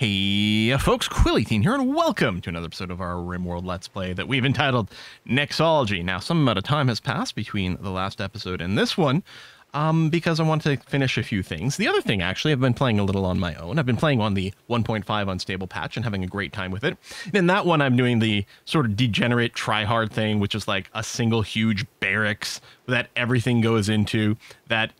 Hey, folks, Quill18 here, and welcome to another episode of our RimWorld Let's Play that we've entitled Nexology. Now, some amount of time has passed between the last episode and this one, um, because I want to finish a few things. The other thing, actually, I've been playing a little on my own. I've been playing on the 1.5 unstable patch and having a great time with it. And in that one, I'm doing the sort of degenerate try-hard thing, which is like a single huge barracks that everything goes into. That,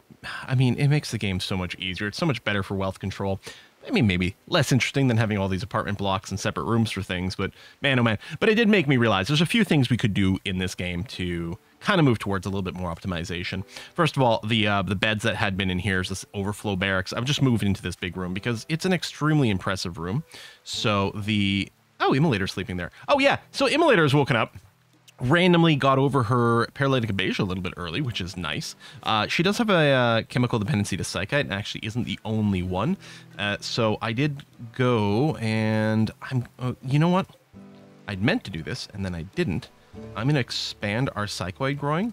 I mean, it makes the game so much easier. It's so much better for wealth control. I mean, maybe less interesting than having all these apartment blocks and separate rooms for things, but man, oh man. But it did make me realize there's a few things we could do in this game to kind of move towards a little bit more optimization. First of all, the uh, the beds that had been in here is this overflow barracks. I've just moved into this big room because it's an extremely impressive room. So the oh, Immolator's sleeping there. Oh yeah, so Immolator has woken up randomly got over her paralytic abasia a little bit early, which is nice. Uh, she does have a uh, chemical dependency to psychite, and actually isn't the only one. Uh, so I did go, and I'm. Uh, you know what? I'd meant to do this, and then I didn't. I'm going to expand our psychoid growing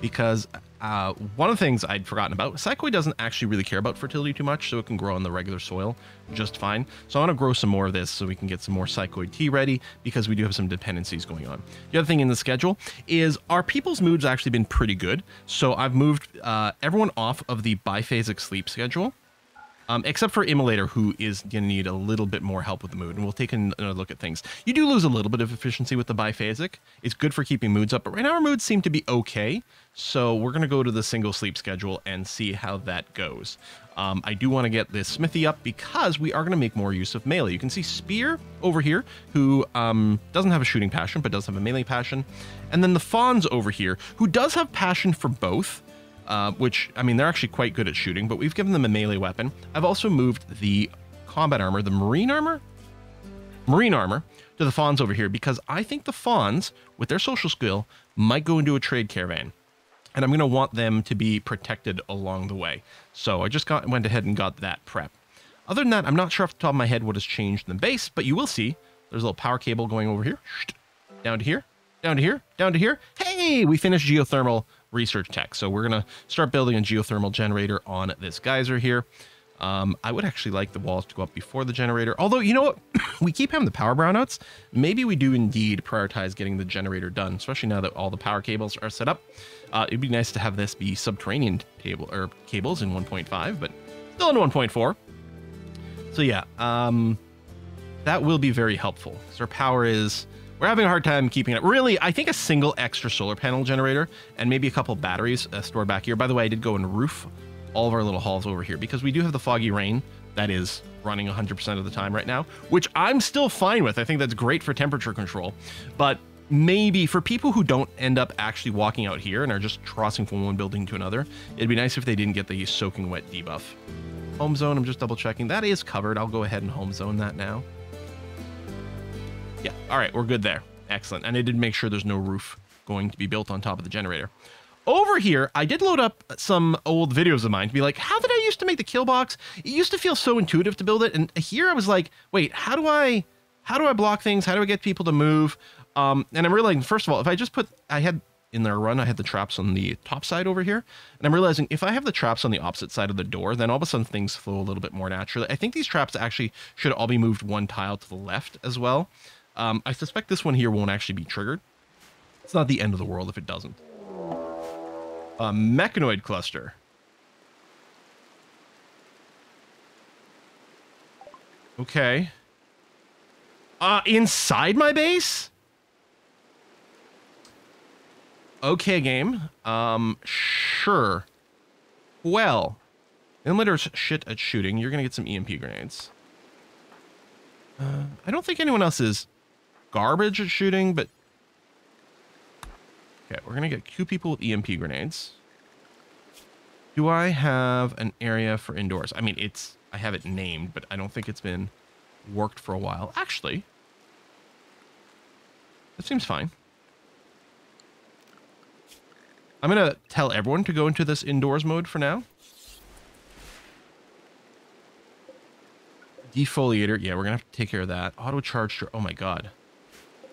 because uh, one of the things I'd forgotten about, Psychoid doesn't actually really care about fertility too much, so it can grow on the regular soil just fine. So I want to grow some more of this so we can get some more Psychoid tea ready because we do have some dependencies going on. The other thing in the schedule is our people's moods actually been pretty good. So I've moved uh, everyone off of the biphasic sleep schedule um, except for Immolator, who is going to need a little bit more help with the mood. And we'll take another look at things. You do lose a little bit of efficiency with the biphasic. It's good for keeping moods up, but right now our moods seem to be okay. So we're going to go to the single sleep schedule and see how that goes. Um, I do want to get this smithy up because we are going to make more use of melee. You can see Spear over here, who um, doesn't have a shooting passion, but does have a melee passion. And then the Fawns over here, who does have passion for both uh, which, I mean, they're actually quite good at shooting, but we've given them a melee weapon. I've also moved the combat armor, the marine armor? Marine armor to the fawns over here because I think the fawns, with their social skill, might go into a trade caravan. And I'm going to want them to be protected along the way. So I just got went ahead and got that prep. Other than that, I'm not sure off the top of my head what has changed in the base, but you will see there's a little power cable going over here, down to here, down to here, down to here. Hey, we finished geothermal research tech. So we're going to start building a geothermal generator on this geyser here. Um, I would actually like the walls to go up before the generator. Although, you know what? we keep having the power brownouts. Maybe we do indeed prioritize getting the generator done, especially now that all the power cables are set up. Uh, it'd be nice to have this be subterranean table or cables in 1.5, but still in 1.4. So yeah, um, that will be very helpful. So our power is we're having a hard time keeping it. Really, I think a single extra solar panel generator and maybe a couple batteries uh, stored back here. By the way, I did go and roof all of our little halls over here because we do have the foggy rain that is running 100% of the time right now, which I'm still fine with. I think that's great for temperature control. But maybe for people who don't end up actually walking out here and are just crossing from one building to another, it'd be nice if they didn't get the soaking wet debuff. Home zone, I'm just double checking. That is covered. I'll go ahead and home zone that now. Yeah, all right, we're good there. Excellent. And I did make sure there's no roof going to be built on top of the generator. Over here, I did load up some old videos of mine to be like, how did I used to make the kill box? It used to feel so intuitive to build it. And here I was like, wait, how do I, how do I block things? How do I get people to move? Um, and I'm realizing, first of all, if I just put, I had in their run, I had the traps on the top side over here. And I'm realizing if I have the traps on the opposite side of the door, then all of a sudden things flow a little bit more naturally. I think these traps actually should all be moved one tile to the left as well. Um, I suspect this one here won't actually be triggered. It's not the end of the world if it doesn't. A mechanoid cluster. Okay. Uh, inside my base? Okay, game. Um, sure. Well, Immolator's shit at shooting. You're gonna get some EMP grenades. Uh, I don't think anyone else is garbage at shooting, but... Okay, we're going to get two people with EMP grenades. Do I have an area for indoors? I mean, it's... I have it named, but I don't think it's been worked for a while. Actually, that seems fine. I'm going to tell everyone to go into this indoors mode for now. Defoliator. Yeah, we're going to have to take care of that. Auto charger. Oh my god.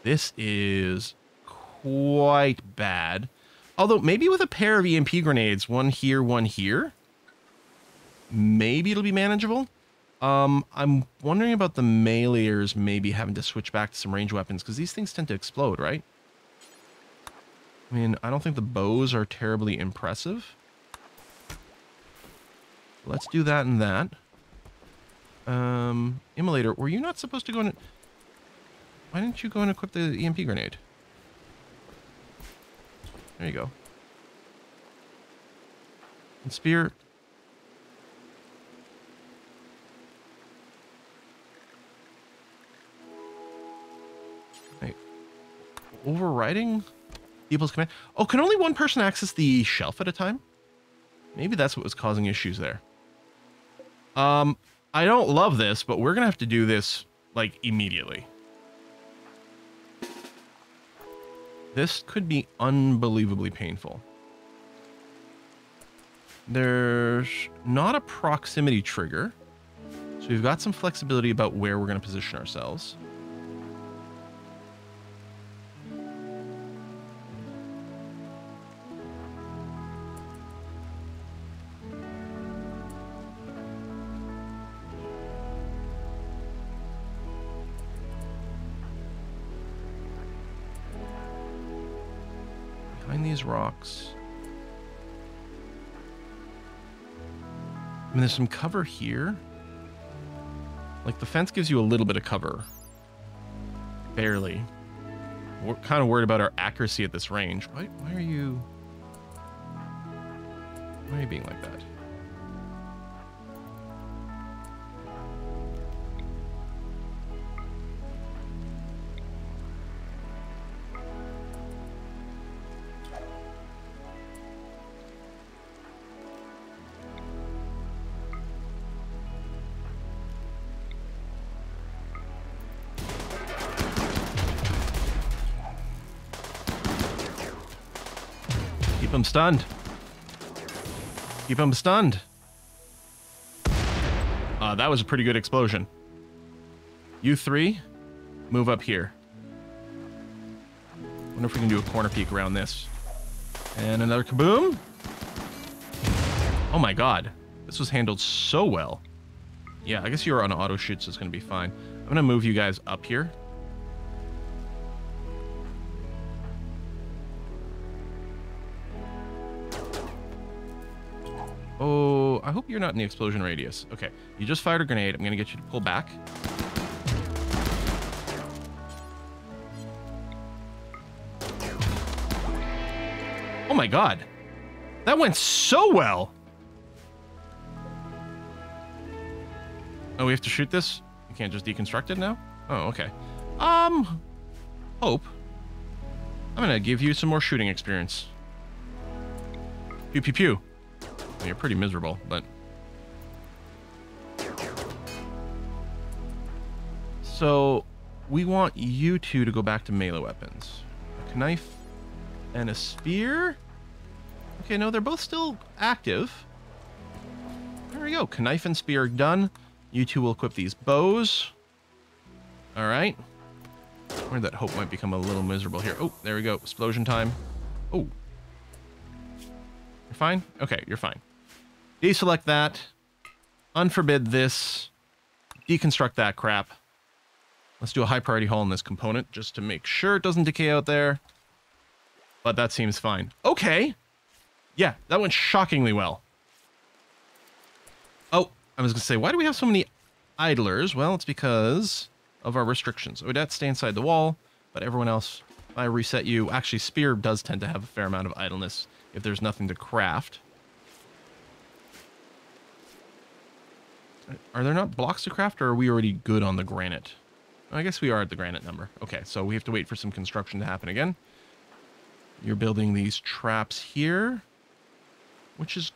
This is quite bad. Although maybe with a pair of EMP grenades, one here, one here, maybe it'll be manageable. Um, I'm wondering about the meleeers maybe having to switch back to some range weapons because these things tend to explode, right? I mean, I don't think the bows are terribly impressive. Let's do that and that. Um, Immolator, were you not supposed to go and... Why didn't you go and equip the EMP grenade? There you go. And spear. Wait. Overriding people's command. Oh, can only one person access the shelf at a time? Maybe that's what was causing issues there. Um, I don't love this, but we're gonna have to do this like immediately. This could be unbelievably painful. There's not a proximity trigger. So we've got some flexibility about where we're going to position ourselves. These rocks. I mean, there's some cover here. Like, the fence gives you a little bit of cover. Barely. We're kind of worried about our accuracy at this range. Why, why are you... Why are you being like that? Stunned. Keep him stunned. Uh, that was a pretty good explosion. You three, move up here. Wonder if we can do a corner peek around this. And another kaboom. Oh my god. This was handled so well. Yeah, I guess you're on auto shoot, so it's going to be fine. I'm going to move you guys up here. I hope you're not in the explosion radius. Okay, you just fired a grenade. I'm going to get you to pull back. Oh my god. That went so well. Oh, we have to shoot this? You can't just deconstruct it now? Oh, okay. Um, Hope. I'm gonna give you some more shooting experience. Pew pew pew. You're pretty miserable, but... So, we want you two to go back to melee weapons. A knife and a spear? Okay, no, they're both still active. There we go. Knife and spear done. You two will equip these bows. All right. Where that hope might become a little miserable here. Oh, there we go. Explosion time. Oh. You're fine? Okay, you're fine. Deselect that. Unforbid this. Deconstruct that crap. Let's do a high priority haul on this component just to make sure it doesn't decay out there. But that seems fine. Okay. Yeah, that went shockingly well. Oh, I was going to say, why do we have so many idlers? Well, it's because of our restrictions. Odette, stay inside the wall, but everyone else, I reset you. Actually, Spear does tend to have a fair amount of idleness if there's nothing to craft. Are there not blocks to craft, or are we already good on the granite? I guess we are at the granite number. Okay, so we have to wait for some construction to happen again. You're building these traps here, which is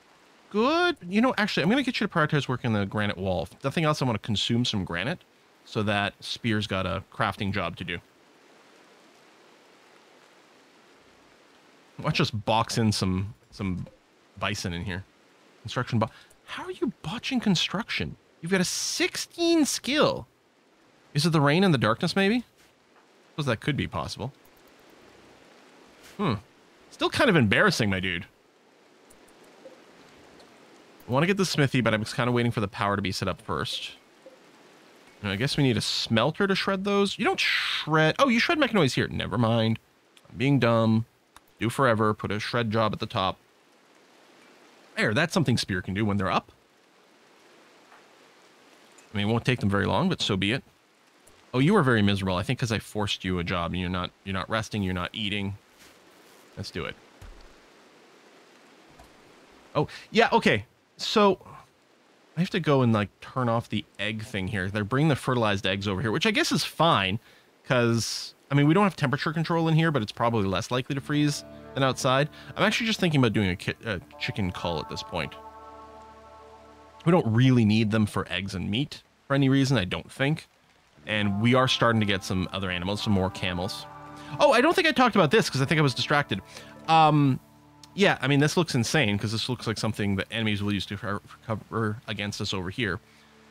good. You know, actually, I'm going to get you to prioritize working the granite wall. If nothing else, I want to consume some granite so that Spear's got a crafting job to do. Let's just box in some some bison in here. Construction bo How are you botching construction? You've got a 16 skill. Is it the rain and the darkness, maybe? I Suppose that could be possible. Hmm. Still kind of embarrassing, my dude. I want to get the smithy, but I'm just kind of waiting for the power to be set up first. And I guess we need a smelter to shred those. You don't shred. Oh, you shred mechanoids here. Never mind. I'm being dumb. Do forever. Put a shred job at the top. There, that's something Spear can do when they're up. I mean, it won't take them very long, but so be it. Oh, you are very miserable. I think because I forced you a job and you're not you're not resting, you're not eating. Let's do it. Oh, yeah, okay. So I have to go and like turn off the egg thing here. They're bringing the fertilized eggs over here, which I guess is fine because I mean, we don't have temperature control in here, but it's probably less likely to freeze than outside. I'm actually just thinking about doing a, a chicken cull at this point. We don't really need them for eggs and meat for any reason, I don't think. And we are starting to get some other animals, some more camels. Oh, I don't think I talked about this because I think I was distracted. Um, yeah, I mean, this looks insane because this looks like something that enemies will use to cover against us over here.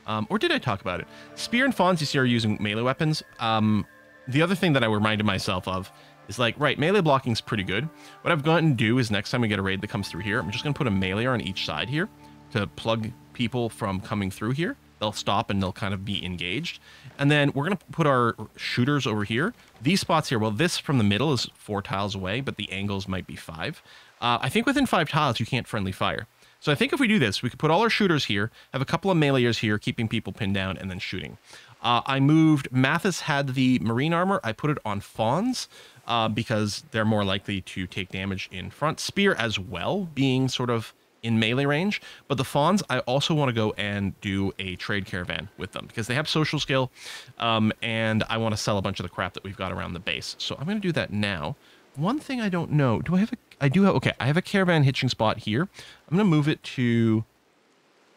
Um, or did I talk about it? Spear and Fawns, you see, are using melee weapons. Um, the other thing that I reminded myself of is like, right, melee blocking is pretty good. What I've gotten to do is next time we get a raid that comes through here, I'm just going to put a melee on each side here to plug people from coming through here. They'll stop and they'll kind of be engaged. And then we're going to put our shooters over here. These spots here, well, this from the middle is four tiles away, but the angles might be five. Uh, I think within five tiles, you can't friendly fire. So I think if we do this, we could put all our shooters here, have a couple of meleeers here, keeping people pinned down, and then shooting. Uh, I moved, Mathis had the marine armor. I put it on fawns uh, because they're more likely to take damage in front. Spear as well, being sort of in melee range. But the fawns, I also want to go and do a trade caravan with them because they have social skill, um, and I want to sell a bunch of the crap that we've got around the base. So I'm going to do that now. One thing I don't know, do I have a, I do have, okay, I have a caravan hitching spot here. I'm going to move it to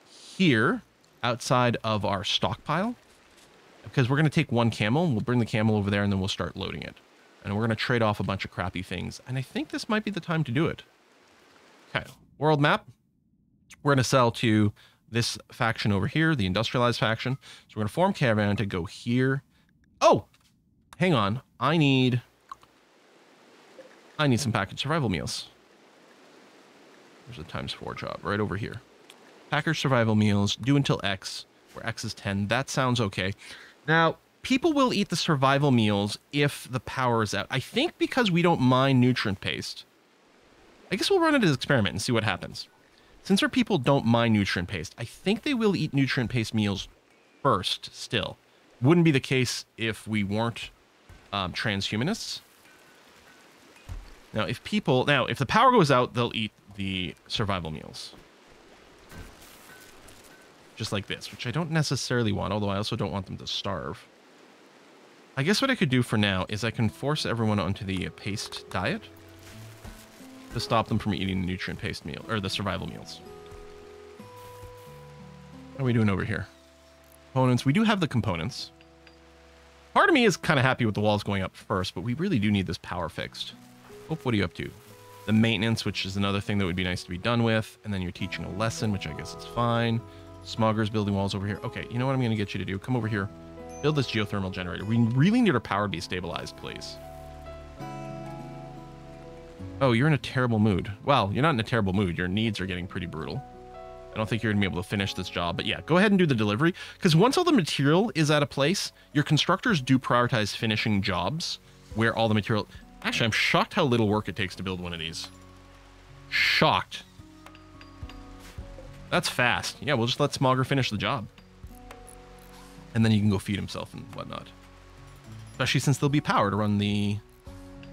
here outside of our stockpile because we're going to take one camel. We'll bring the camel over there and then we'll start loading it. And we're going to trade off a bunch of crappy things. And I think this might be the time to do it. Okay, world map we're going to sell to this faction over here, the industrialized faction. So we're going to form caravan to go here. Oh, hang on. I need, I need some packaged survival meals. There's a times four job right over here. Package survival meals, do until X, where X is 10. That sounds okay. Now, people will eat the survival meals if the power is out. I think because we don't mine nutrient paste. I guess we'll run it as an experiment and see what happens. Since our people don't mind nutrient paste, I think they will eat nutrient paste meals first still. Wouldn't be the case if we weren't um, transhumanists. Now, if people... Now, if the power goes out, they'll eat the survival meals. Just like this, which I don't necessarily want, although I also don't want them to starve. I guess what I could do for now is I can force everyone onto the paste diet to stop them from eating the nutrient paste meal or the survival meals. How are we doing over here? Components. We do have the components. Part of me is kind of happy with the walls going up first, but we really do need this power fixed. Oh, what are you up to? The maintenance, which is another thing that would be nice to be done with. And then you're teaching a lesson, which I guess is fine. Smoggers building walls over here. Okay, you know what I'm going to get you to do? Come over here. Build this geothermal generator. We really need our power to be stabilized, please. Oh, you're in a terrible mood. Well, you're not in a terrible mood. Your needs are getting pretty brutal. I don't think you're to be able to finish this job. But yeah, go ahead and do the delivery. Because once all the material is at a place, your constructors do prioritize finishing jobs where all the material... Actually, I'm shocked how little work it takes to build one of these. Shocked. That's fast. Yeah, we'll just let Smogger finish the job. And then he can go feed himself and whatnot. Especially since there'll be power to run the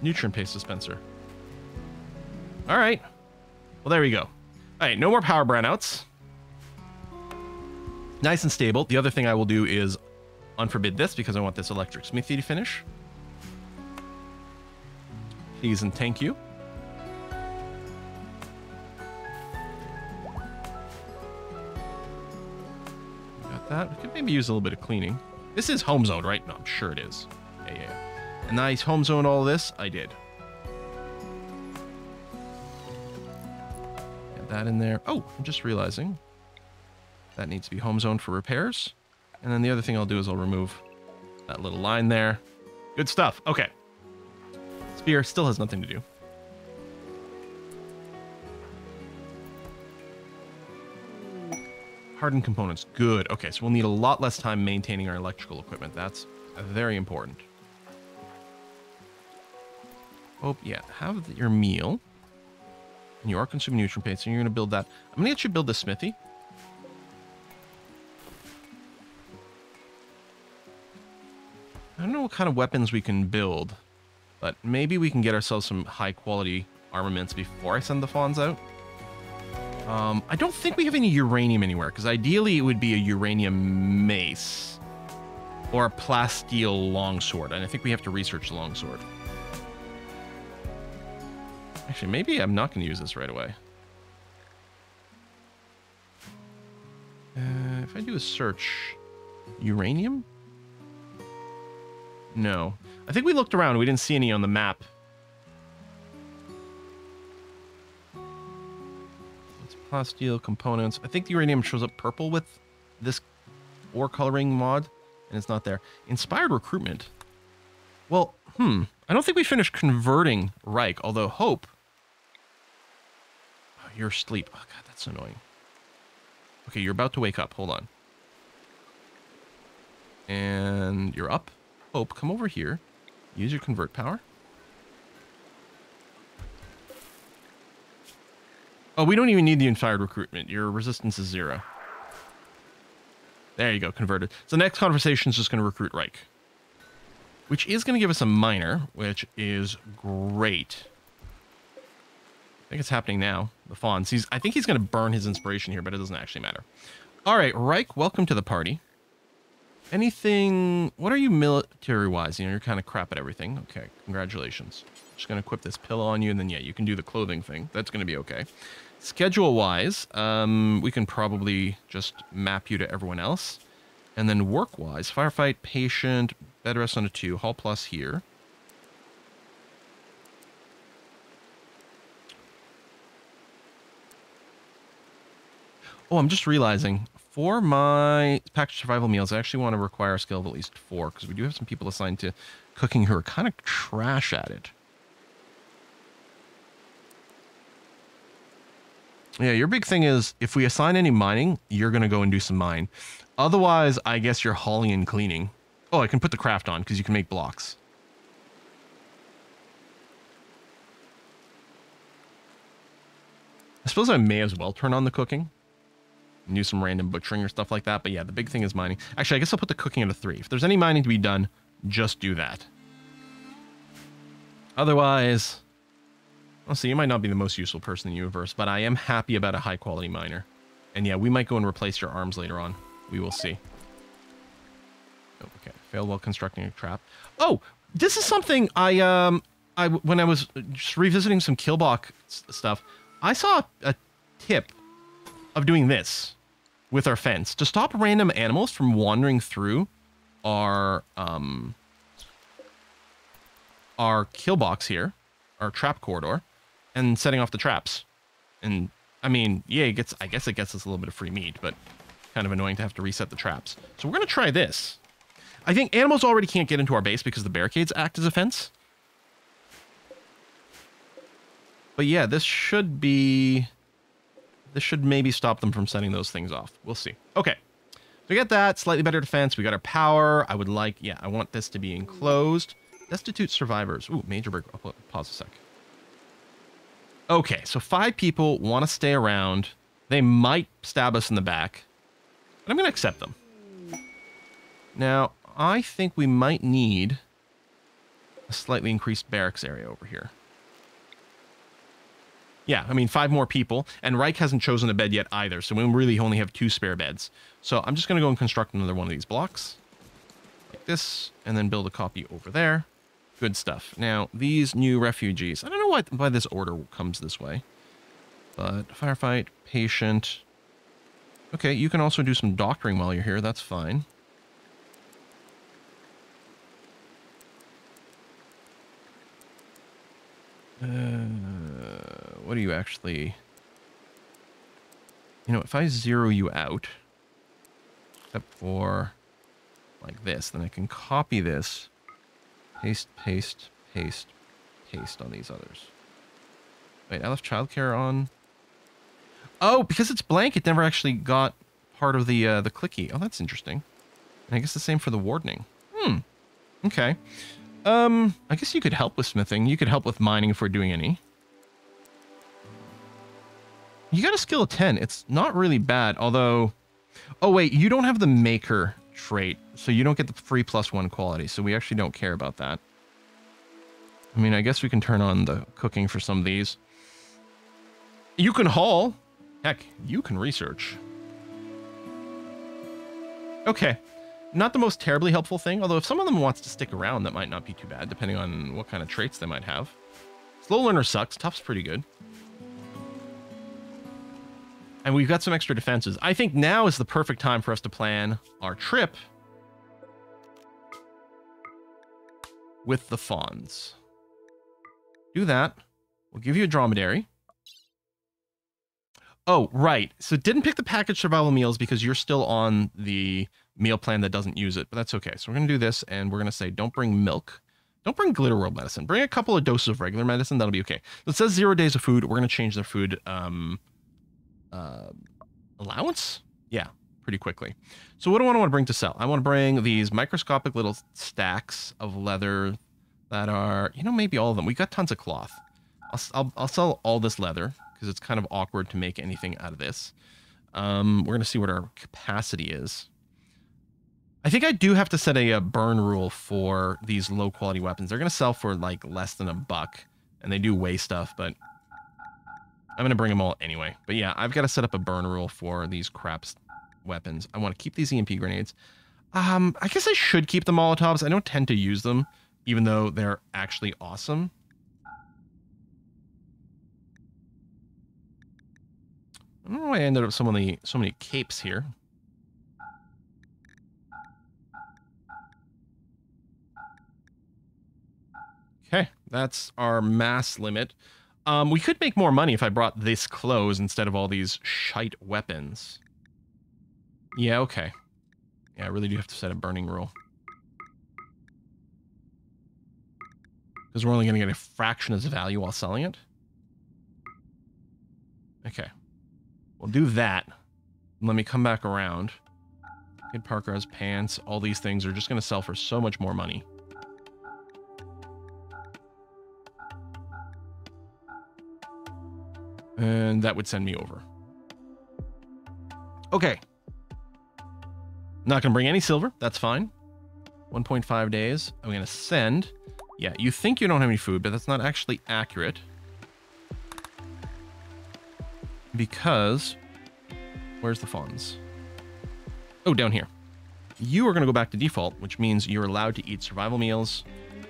nutrient paste dispenser. All right. Well, there we go. All right, no more power brownouts. Nice and stable. The other thing I will do is unforbid this because I want this electric smithy to finish. Please and thank you. Got that. We could maybe use a little bit of cleaning. This is home zone, right? No, I'm sure it is. Yeah, yeah. And nice home zone all this. I did. That in there. Oh, I'm just realizing that needs to be home zone for repairs. And then the other thing I'll do is I'll remove that little line there. Good stuff. Okay. Spear still has nothing to do. Hardened components. Good. Okay, so we'll need a lot less time maintaining our electrical equipment. That's very important. Oh, yeah. Have your meal. And you are consuming nutrient paste, so you're going to build that. I'm going to get you build the smithy. I don't know what kind of weapons we can build, but maybe we can get ourselves some high quality armaments before I send the fawns out. Um, I don't think we have any uranium anywhere, because ideally it would be a uranium mace or a plasteel longsword, and I think we have to research the longsword. Actually, maybe I'm not going to use this right away. Uh, if I do a search, uranium? No. I think we looked around. We didn't see any on the map. It's plasteel components. I think the uranium shows up purple with this ore coloring mod, and it's not there. Inspired recruitment. Well, hmm. I don't think we finished converting Reich, although Hope. You're asleep. Oh, God, that's annoying. Okay, you're about to wake up. Hold on. And you're up. Hope, come over here. Use your convert power. Oh, we don't even need the inspired recruitment. Your resistance is zero. There you go, converted. So the next conversation is just going to recruit Reich. Which is going to give us a miner, which is great. Think it's happening now. The Fawns. He's, I think he's going to burn his inspiration here, but it doesn't actually matter. All right, Reich, welcome to the party. Anything... What are you military-wise? You know, you're kind of crap at everything. Okay, congratulations. Just going to equip this pillow on you, and then, yeah, you can do the clothing thing. That's going to be okay. Schedule-wise, um, we can probably just map you to everyone else. And then work-wise, firefight, patient, bed rest on a 2, haul plus here. Oh, I'm just realizing for my package survival meals, I actually want to require a skill of at least four because we do have some people assigned to cooking who are kind of trash at it. Yeah, your big thing is if we assign any mining, you're going to go and do some mine. Otherwise, I guess you're hauling and cleaning. Oh, I can put the craft on because you can make blocks. I suppose I may as well turn on the cooking and do some random butchering or stuff like that. But yeah, the big thing is mining. Actually, I guess I'll put the cooking at a three. If there's any mining to be done, just do that. Otherwise, I'll see, you might not be the most useful person in the universe, but I am happy about a high quality miner. And yeah, we might go and replace your arms later on. We will see. Oh, okay, failed while constructing a trap. Oh, this is something I, um, I, when I was just revisiting some kill box stuff, I saw a tip of doing this with our fence to stop random animals from wandering through our um our kill box here, our trap corridor, and setting off the traps. And I mean, yeah, it gets I guess it gets us a little bit of free meat, but kind of annoying to have to reset the traps. So we're gonna try this. I think animals already can't get into our base because the barricades act as a fence. But yeah, this should be this should maybe stop them from setting those things off. We'll see. Okay. So we got that. Slightly better defense. We got our power. I would like... Yeah, I want this to be enclosed. Destitute survivors. Ooh, major break. I'll pause a sec. Okay, so five people want to stay around. They might stab us in the back. But I'm going to accept them. Now, I think we might need a slightly increased barracks area over here. Yeah, I mean, five more people. And Reich hasn't chosen a bed yet either, so we really only have two spare beds. So I'm just going to go and construct another one of these blocks. Like this, and then build a copy over there. Good stuff. Now, these new refugees. I don't know why, why this order comes this way. But firefight, patient. Okay, you can also do some doctoring while you're here. That's fine. Uh, what do you actually... You know, if I zero you out, except for like this, then I can copy this, paste, paste, paste, paste on these others. Wait, I left childcare on. Oh, because it's blank, it never actually got part of the uh, the clicky. Oh, that's interesting. And I guess the same for the wardening. Hmm. Okay. Um, I guess you could help with smithing. You could help with mining if we're doing any. You got a skill of 10. It's not really bad, although... Oh, wait, you don't have the maker trait, so you don't get the free plus one quality, so we actually don't care about that. I mean, I guess we can turn on the cooking for some of these. You can haul. Heck, you can research. Okay. Not the most terribly helpful thing, although if some of them wants to stick around, that might not be too bad, depending on what kind of traits they might have. Slow learner sucks. Tough's pretty good. And we've got some extra defenses. I think now is the perfect time for us to plan our trip with the fawns. Do that. We'll give you a dromedary. Oh, right. So didn't pick the package survival meals because you're still on the meal plan that doesn't use it, but that's okay. So we're going to do this and we're going to say don't bring milk. Don't bring glitter world medicine. Bring a couple of doses of regular medicine. That'll be okay. It says zero days of food. We're going to change their food um, uh, allowance. Yeah, pretty quickly. So what do I want to bring to sell? I want to bring these microscopic little stacks of leather that are, you know, maybe all of them. We got tons of cloth. I'll, I'll, I'll sell all this leather because it's kind of awkward to make anything out of this. Um, we're going to see what our capacity is. I think I do have to set a, a burn rule for these low quality weapons. They're going to sell for like less than a buck and they do weigh stuff, but I'm going to bring them all anyway. But yeah, I've got to set up a burn rule for these craps weapons. I want to keep these EMP grenades. Um, I guess I should keep the Molotovs. I don't tend to use them, even though they're actually awesome. I don't know why I ended up so many so many capes here. Okay, that's our mass limit. Um, we could make more money if I brought this clothes instead of all these shite weapons. Yeah, okay. Yeah, I really do have to set a burning rule. Because we're only going to get a fraction of the value while selling it. Okay. We'll do that. Let me come back around. Kid Parker has pants. All these things are just going to sell for so much more money. And that would send me over. Okay. Not going to bring any silver. That's fine. 1.5 days. I'm going to send. Yeah, you think you don't have any food, but that's not actually accurate. Because... Where's the funds? Oh, down here. You are going to go back to default, which means you're allowed to eat survival meals,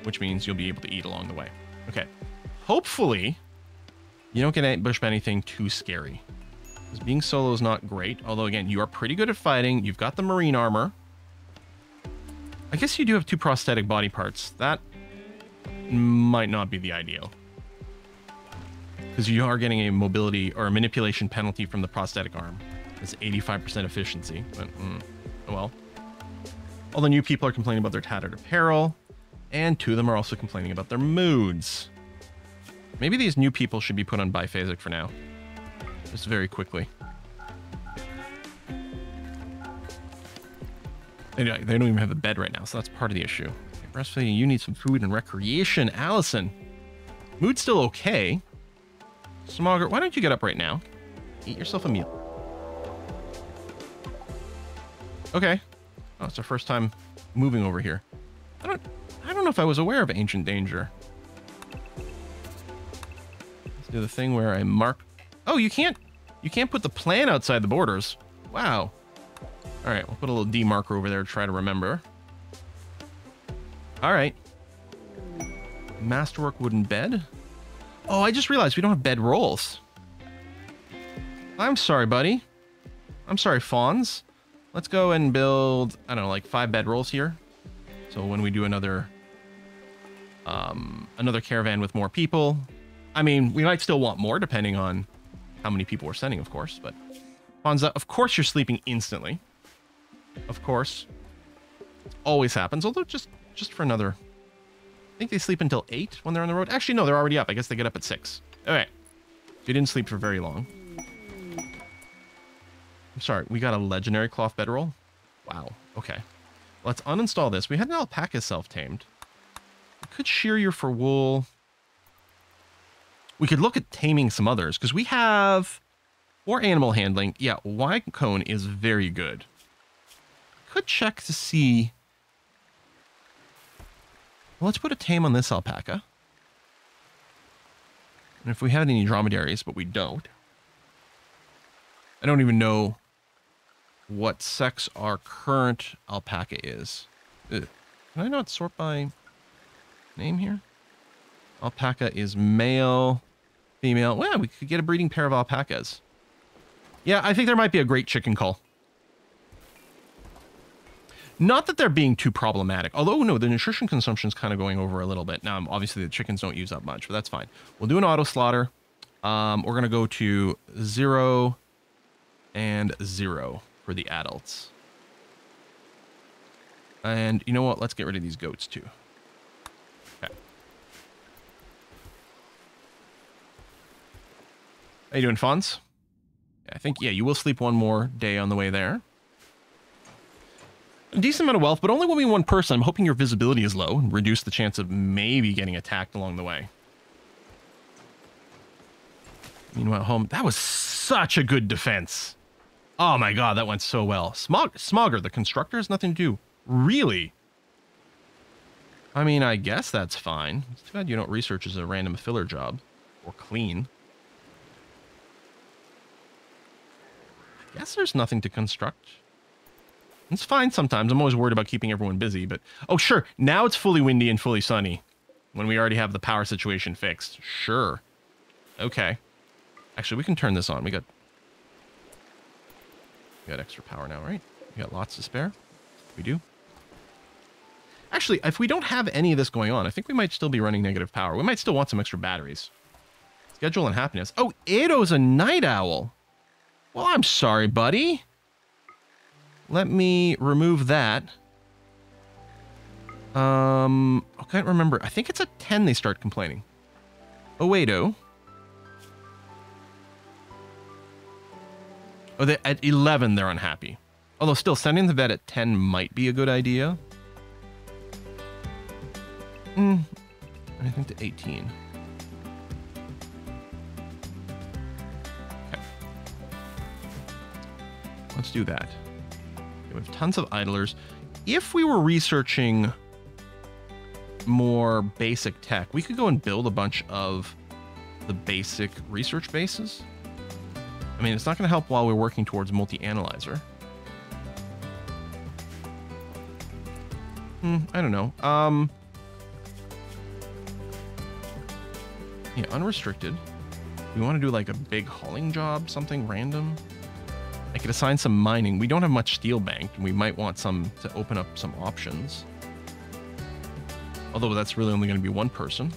which means you'll be able to eat along the way. Okay. Hopefully, you don't get ambushed by anything too scary. Because being solo is not great. Although, again, you are pretty good at fighting. You've got the marine armor. I guess you do have two prosthetic body parts. That might not be the ideal. Because you are getting a mobility or a manipulation penalty from the prosthetic arm. It's 85% efficiency. But, mm, oh well. All the new people are complaining about their tattered apparel. And two of them are also complaining about their moods. Maybe these new people should be put on biphasic for now. Just very quickly. They uh, don't, they don't even have a bed right now, so that's part of the issue. Breastfeeding, you need some food and recreation. Allison, mood's still okay. Smogger, why don't you get up right now? Eat yourself a meal. Okay. Oh, it's our first time moving over here. I don't I don't know if I was aware of ancient danger do the thing where I mark. Oh, you can't. You can't put the plan outside the borders. Wow. All right, we'll put a little D marker over there to try to remember. All right. Masterwork wooden bed. Oh, I just realized we don't have bed rolls. I'm sorry, buddy. I'm sorry, fawns. Let's go and build, I don't know, like five bed rolls here. So when we do another um, another caravan with more people, I mean, we might still want more depending on how many people we're sending, of course. But Bonza, of course you're sleeping instantly. Of course. Always happens, although just just for another. I think they sleep until 8 when they're on the road. Actually, no, they're already up. I guess they get up at 6. Okay. They didn't sleep for very long. I'm sorry, we got a legendary cloth bedroll? Wow, okay. Let's uninstall this. We had an alpaca self-tamed. Could shear you for wool. We could look at taming some others, because we have four animal handling. Yeah, wine cone is very good. Could check to see... Well, let's put a tame on this alpaca. And if we had any dromedaries, but we don't. I don't even know what sex our current alpaca is. Ugh. Can I not sort by name here? Alpaca is male, female. Well, we could get a breeding pair of alpacas. Yeah, I think there might be a great chicken call. Not that they're being too problematic. Although, no, the nutrition consumption is kind of going over a little bit. Now, obviously, the chickens don't use up much, but that's fine. We'll do an auto slaughter. Um, we're going to go to zero and zero for the adults. And you know what? Let's get rid of these goats too. How you doing, Fonz? I think, yeah, you will sleep one more day on the way there. A decent amount of wealth, but only will be one person. I'm hoping your visibility is low and reduce the chance of maybe getting attacked along the way. Meanwhile, home. That was such a good defense. Oh my god, that went so well. Smog Smogger, the constructor, has nothing to do. Really? I mean, I guess that's fine. It's too bad you don't research as a random filler job. Or clean. Guess there's nothing to construct. It's fine sometimes. I'm always worried about keeping everyone busy, but... Oh, sure. Now it's fully windy and fully sunny. When we already have the power situation fixed. Sure. Okay. Actually, we can turn this on. We got we got extra power now, right? We got lots to spare. We do. Actually, if we don't have any of this going on, I think we might still be running negative power. We might still want some extra batteries. Schedule and happiness. Oh, Edo's a night owl. Well, I'm sorry, buddy. Let me remove that. Um, I can't remember. I think it's at 10 they start complaining. Oh, wait, oh. Oh, they, at 11, they're unhappy. Although still, sending the vet at 10 might be a good idea. Hmm. I think to 18. Let's do that. We have tons of idlers. If we were researching more basic tech, we could go and build a bunch of the basic research bases. I mean, it's not going to help while we're working towards multi-analyzer. Hmm, I don't know. Um, yeah, unrestricted. We want to do like a big hauling job, something random. Could assign some mining. We don't have much steel banked. And we might want some to open up some options. Although that's really only going to be one person.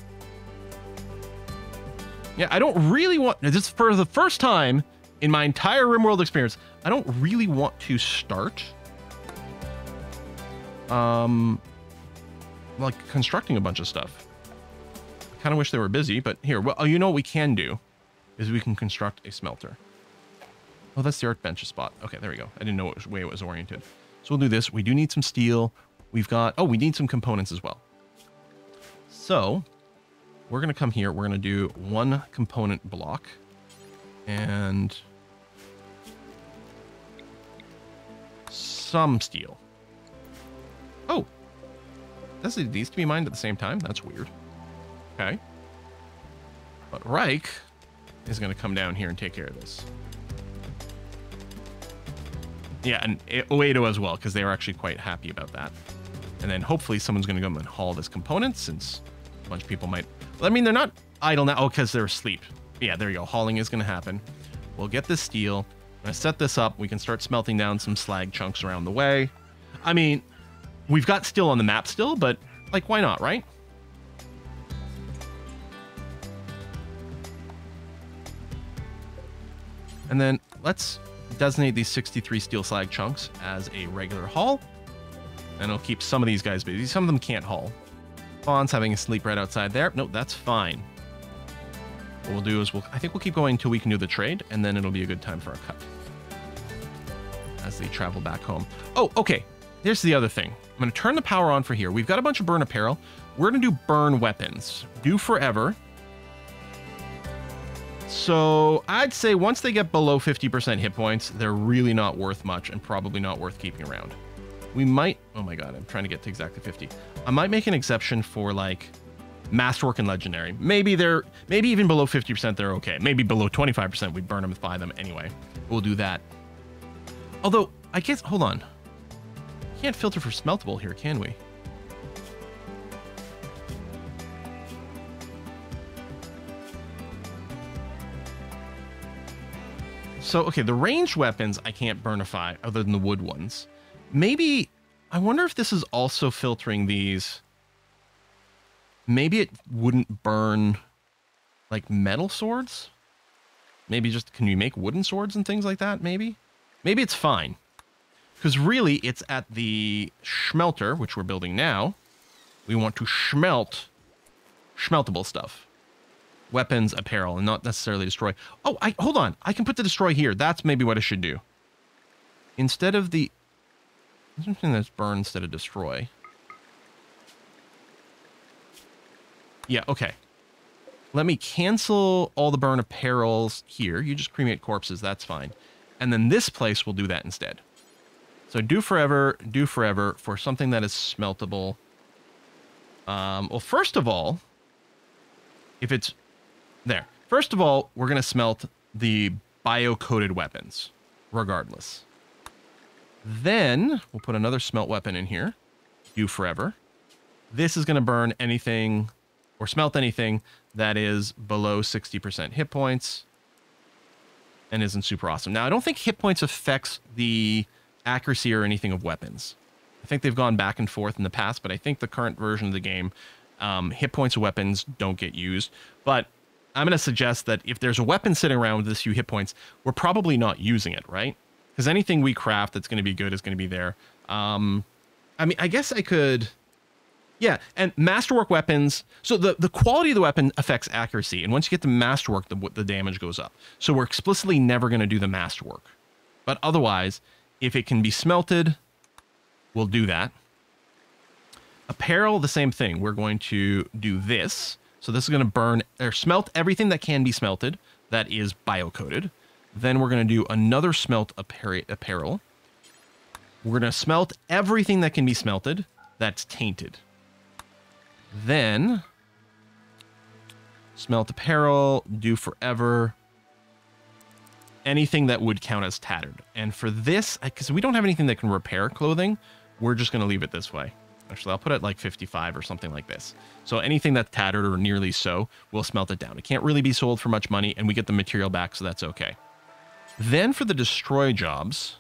Yeah, I don't really want... This for the first time in my entire RimWorld experience, I don't really want to start um like constructing a bunch of stuff. I kind of wish they were busy, but here, well, you know what we can do is we can construct a smelter. Oh, that's the art bench spot. Okay, there we go. I didn't know which way it was oriented. So we'll do this. We do need some steel. We've got, oh, we need some components as well. So we're going to come here. We're going to do one component block and some steel. Oh, does these to be mined at the same time? That's weird. Okay. But Reich is going to come down here and take care of this. Yeah, and Oedo as well, because they were actually quite happy about that. And then hopefully someone's going to come and haul this component, since a bunch of people might... I mean, they're not idle now. Oh, because they're asleep. Yeah, there you go. Hauling is going to happen. We'll get this steel. To set this up. We can start smelting down some slag chunks around the way. I mean, we've got steel on the map still, but, like, why not, right? And then let's designate these 63 steel slag chunks as a regular haul. And it'll keep some of these guys busy. Some of them can't haul. Fawn's having a sleep right outside there. Nope, that's fine. What we'll do is we'll, I think we'll keep going until we can do the trade, and then it'll be a good time for a cut. as they travel back home. Oh, okay. Here's the other thing. I'm going to turn the power on for here. We've got a bunch of burn apparel. We're going to do burn weapons. Do forever. So I'd say once they get below 50% hit points, they're really not worth much and probably not worth keeping around. We might, oh my god, I'm trying to get to exactly 50. I might make an exception for like Masterwork and Legendary. Maybe they're, maybe even below 50% they're okay. Maybe below 25% we burn them buy them anyway. We'll do that. Although, I guess, hold on. Can't filter for smeltable here, can we? So, okay, the ranged weapons I can't burnify other than the wood ones. Maybe, I wonder if this is also filtering these. Maybe it wouldn't burn like metal swords? Maybe just, can you make wooden swords and things like that? Maybe? Maybe it's fine. Because really, it's at the smelter, which we're building now. We want to smelt smeltable stuff weapons, apparel, and not necessarily destroy. Oh, I hold on. I can put the destroy here. That's maybe what I should do. Instead of the something that's burn instead of destroy. Yeah, okay. Let me cancel all the burn apparels here. You just cremate corpses, that's fine. And then this place will do that instead. So do forever, do forever for something that is smeltable. Um, well, first of all, if it's there. First of all, we're going to smelt the bio-coded weapons, regardless. Then we'll put another smelt weapon in here. you forever. This is going to burn anything or smelt anything that is below 60% hit points and isn't super awesome. Now, I don't think hit points affects the accuracy or anything of weapons. I think they've gone back and forth in the past, but I think the current version of the game, um, hit points of weapons don't get used. But I'm going to suggest that if there's a weapon sitting around with this few hit points, we're probably not using it, right? Because anything we craft that's going to be good is going to be there. Um, I mean, I guess I could. Yeah, and masterwork weapons. So the, the quality of the weapon affects accuracy, and once you get the masterwork, the, the damage goes up. So we're explicitly never going to do the masterwork. But otherwise, if it can be smelted, we'll do that. Apparel, the same thing. We're going to do this. So this is going to burn or smelt everything that can be smelted that is bio-coded. Then we're going to do another smelt apparel. We're going to smelt everything that can be smelted that's tainted. Then smelt apparel, do forever, anything that would count as tattered. And for this, because we don't have anything that can repair clothing, we're just going to leave it this way. Actually, I'll put it like 55 or something like this. So anything that's tattered or nearly so, we'll smelt it down. It can't really be sold for much money, and we get the material back, so that's okay. Then for the destroy jobs,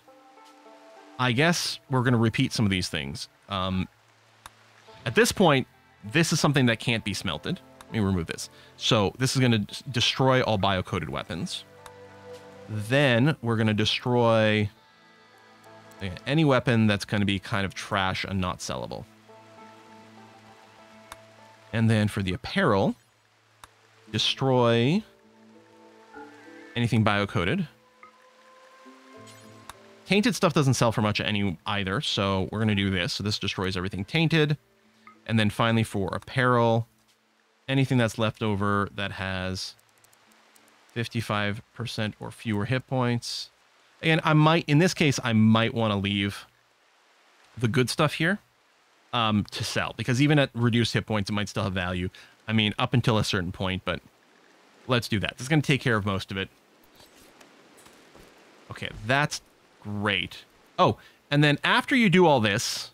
I guess we're going to repeat some of these things. Um, at this point, this is something that can't be smelted. Let me remove this. So this is going to destroy all bio-coded weapons. Then we're going to destroy any weapon that's going to be kind of trash and not sellable. And then for the apparel, destroy anything bio-coded. Tainted stuff doesn't sell for much any either, so we're going to do this. So this destroys everything tainted. And then finally for apparel, anything that's left over that has 55% or fewer hit points. And I might, in this case, I might want to leave the good stuff here um, to sell because even at reduced hit points, it might still have value. I mean, up until a certain point, but let's do that. This is going to take care of most of it. Okay, that's great. Oh, and then after you do all this,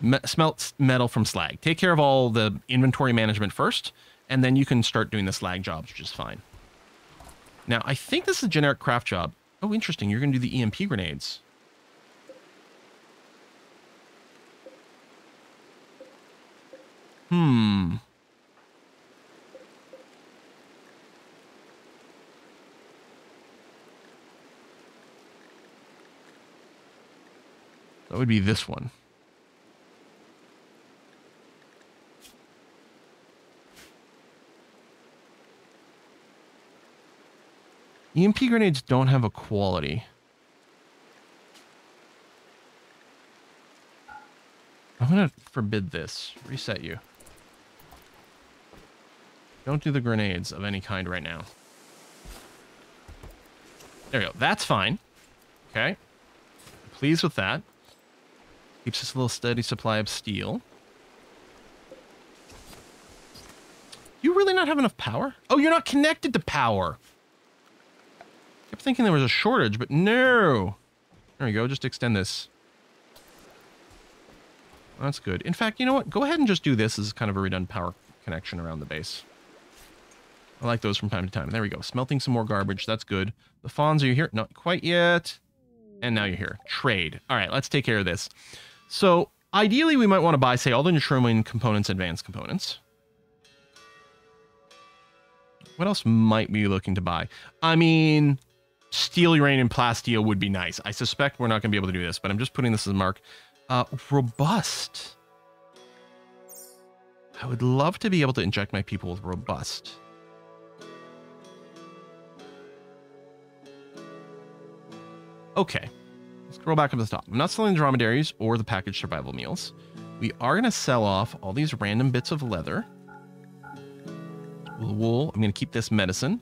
me smelt metal from slag. Take care of all the inventory management first, and then you can start doing the slag jobs, which is fine. Now, I think this is a generic craft job. Oh, interesting. You're going to do the EMP grenades. Hmm. That would be this one. EMP grenades don't have a quality. I'm gonna forbid this. Reset you. Don't do the grenades of any kind right now. There we go. That's fine. Okay. Pleased with that. Keeps us a little steady supply of steel. You really not have enough power? Oh, you're not connected to power. I kept thinking there was a shortage, but no. There we go. Just extend this. That's good. In fact, you know what? Go ahead and just do this as kind of a redundant power connection around the base. I like those from time to time. There we go. Smelting some more garbage. That's good. The fawns, are you here? Not quite yet. And now you're here. Trade. All right, let's take care of this. So ideally, we might want to buy, say, all the Neutroamine components, advanced components. What else might we be looking to buy? I mean, steel, uranium, plasteel would be nice. I suspect we're not going to be able to do this, but I'm just putting this as a mark. Uh, robust. I would love to be able to inject my people with robust. Okay. Let's scroll back up to the top. I'm not selling the dromedaries or the packaged survival meals. We are going to sell off all these random bits of leather. Wool. I'm going to keep this medicine.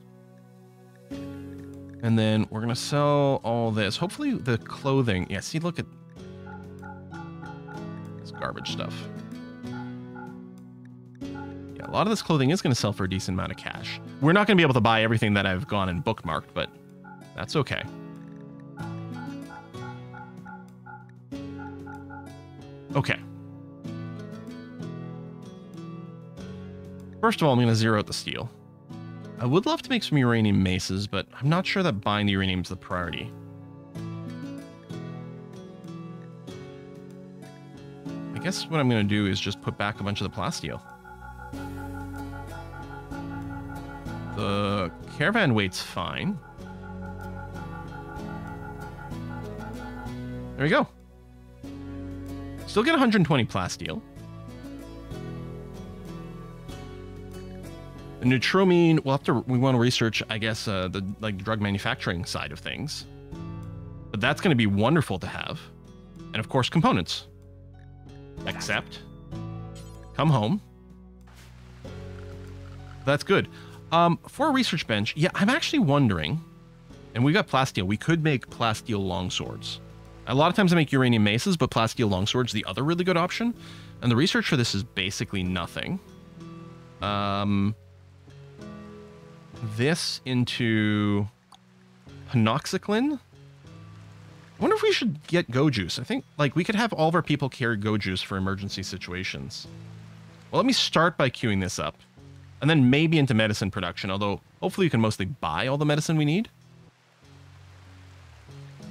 And then we're going to sell all this. Hopefully the clothing. Yeah, see, look at this garbage stuff. Yeah, a lot of this clothing is going to sell for a decent amount of cash. We're not going to be able to buy everything that I've gone and bookmarked, but that's okay. Okay. First of all, I'm going to zero out the steel. I would love to make some uranium maces, but I'm not sure that buying the uranium is the priority. I guess what I'm going to do is just put back a bunch of the plasteel. The caravan weight's fine. There we go. Still get 120 plasteel. The Neutroamine, we'll have to, we want to research, I guess, uh, the like drug manufacturing side of things. But that's going to be wonderful to have. And of course, components. Accept. Come home. That's good. Um, for a research bench, yeah, I'm actually wondering, and we've got plasteel, we could make plasteel longswords. A lot of times I make uranium maces, but plasteel longsword's the other really good option. And the research for this is basically nothing. Um, this into penoxycyline. I wonder if we should get go juice. I think like we could have all of our people carry go juice for emergency situations. Well, let me start by queuing this up. And then maybe into medicine production, although hopefully you can mostly buy all the medicine we need.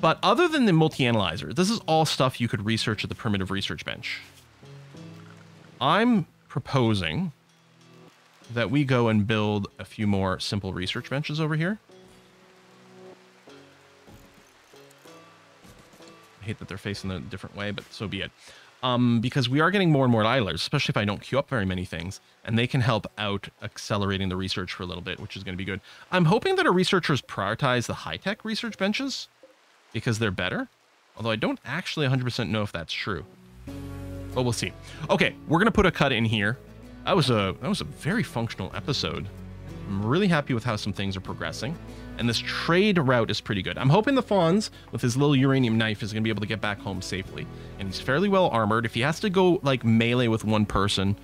But other than the multi-analyzer, this is all stuff you could research at the primitive research bench. I'm proposing that we go and build a few more simple research benches over here. I hate that they're facing a different way, but so be it. Um, because we are getting more and more idlers, especially if I don't queue up very many things, and they can help out accelerating the research for a little bit, which is going to be good. I'm hoping that our researchers prioritize the high-tech research benches because they're better. Although I don't actually 100% know if that's true. But we'll see. Okay, we're going to put a cut in here. That was a that was a very functional episode. I'm really happy with how some things are progressing. And this trade route is pretty good. I'm hoping the Fawns, with his little uranium knife, is going to be able to get back home safely. And he's fairly well armored. If he has to go, like, melee with one person,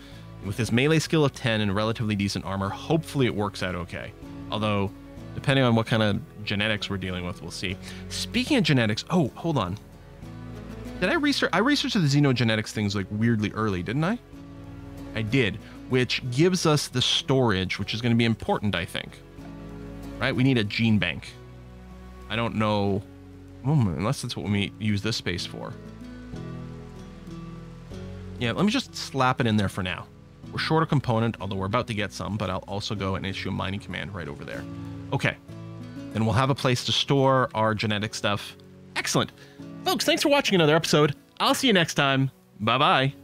with his melee skill of 10 and relatively decent armor, hopefully it works out okay. Although, depending on what kind of genetics we're dealing with, we'll see. Speaking of genetics, oh, hold on. Did I research? I researched the xenogenetics things like weirdly early, didn't I? I did, which gives us the storage, which is going to be important, I think. Right? We need a gene bank. I don't know, unless that's what we use this space for. Yeah, let me just slap it in there for now. We're short a component, although we're about to get some, but I'll also go and issue a mining command right over there. Okay, then we'll have a place to store our genetic stuff. Excellent. Folks, thanks for watching another episode. I'll see you next time. Bye bye.